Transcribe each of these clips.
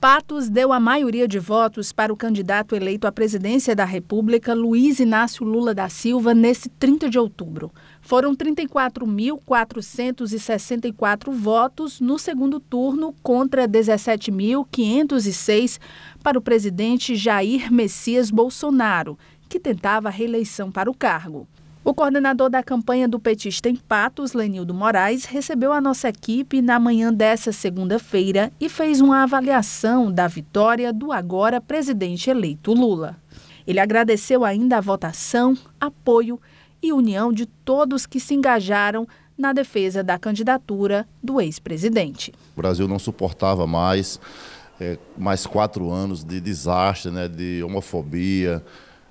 Patos deu a maioria de votos para o candidato eleito à presidência da República, Luiz Inácio Lula da Silva, nesse 30 de outubro. Foram 34.464 votos no segundo turno contra 17.506 para o presidente Jair Messias Bolsonaro, que tentava a reeleição para o cargo. O coordenador da campanha do petista em Patos, Lenildo Moraes, recebeu a nossa equipe na manhã dessa segunda-feira e fez uma avaliação da vitória do agora presidente eleito Lula. Ele agradeceu ainda a votação, apoio e união de todos que se engajaram na defesa da candidatura do ex-presidente. O Brasil não suportava mais é, mais quatro anos de desastre, né, de homofobia,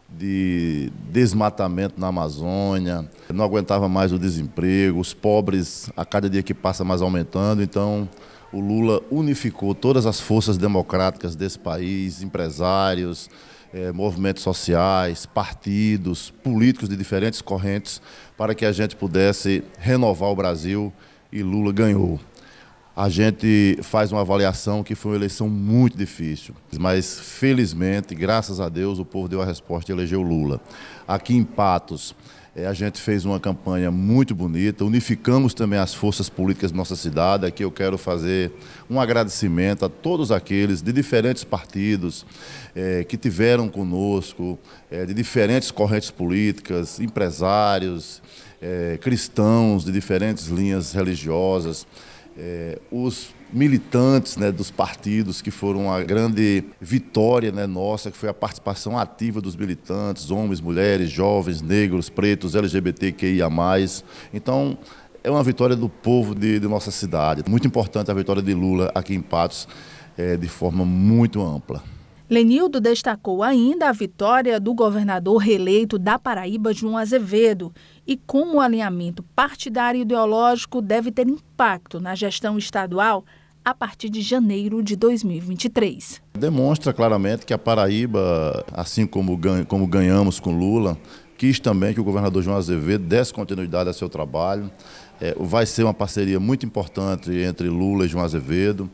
de desmatamento na Amazônia, não aguentava mais o desemprego, os pobres a cada dia que passa mais aumentando, então o Lula unificou todas as forças democráticas desse país, empresários, eh, movimentos sociais, partidos, políticos de diferentes correntes, para que a gente pudesse renovar o Brasil e Lula ganhou a gente faz uma avaliação que foi uma eleição muito difícil, mas felizmente, graças a Deus, o povo deu a resposta e elegeu Lula. Aqui em Patos, eh, a gente fez uma campanha muito bonita, unificamos também as forças políticas da nossa cidade. Aqui eu quero fazer um agradecimento a todos aqueles de diferentes partidos eh, que tiveram conosco, eh, de diferentes correntes políticas, empresários, cristãos de diferentes linhas religiosas é, os militantes né, dos partidos, que foram a grande vitória né, nossa, que foi a participação ativa dos militantes, homens, mulheres, jovens, negros, pretos, LGBTQIA. Então, é uma vitória do povo de, de nossa cidade. Muito importante a vitória de Lula aqui em Patos, é, de forma muito ampla. Lenildo destacou ainda a vitória do governador reeleito da Paraíba, João Azevedo, e como o alinhamento partidário ideológico deve ter impacto na gestão estadual a partir de janeiro de 2023. Demonstra claramente que a Paraíba, assim como, como ganhamos com Lula, quis também que o governador João Azevedo desse continuidade a seu trabalho. É, vai ser uma parceria muito importante entre Lula e João Azevedo.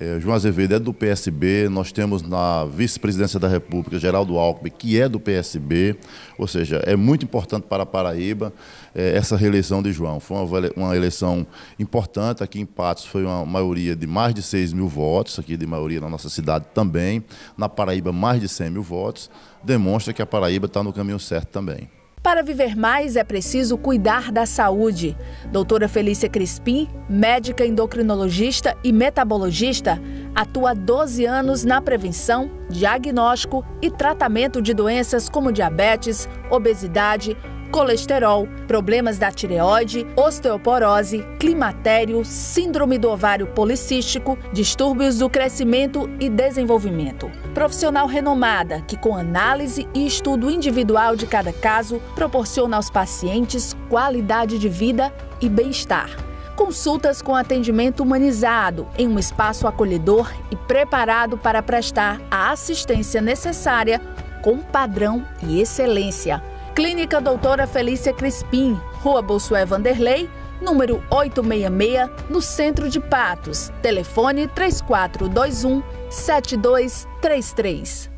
É, João Azevedo é do PSB, nós temos na vice-presidência da República Geraldo Alckmin, que é do PSB, ou seja, é muito importante para a Paraíba é, essa reeleição de João. Foi uma, uma, eleição importante, aqui em Patos foi uma maioria de mais de 6 mil votos, aqui de maioria na nossa cidade também, na Paraíba mais de 100 mil votos, demonstra que a Paraíba está no caminho certo também. Para viver mais é preciso cuidar da saúde. Doutora Felícia Crispim, médica endocrinologista e metabologista, atua há 12 anos na prevenção, diagnóstico e tratamento de doenças como diabetes, obesidade, colesterol, problemas da tireoide, osteoporose, climatério, síndrome do ovário policístico, distúrbios do crescimento e desenvolvimento. Profissional renomada que, com análise e estudo individual de cada caso, proporciona aos pacientes qualidade de vida e bem-estar. Consultas com atendimento humanizado em um espaço acolhedor e preparado para prestar a assistência necessária com padrão e excelência. Clínica Doutora Felícia Crispim, Rua Bolsué Vanderlei, número 866, no centro de Patos. Telefone 3421 7233.